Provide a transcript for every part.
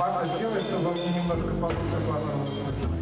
Паша, сделай, чтобы мне немножко получше было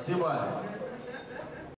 Спасибо.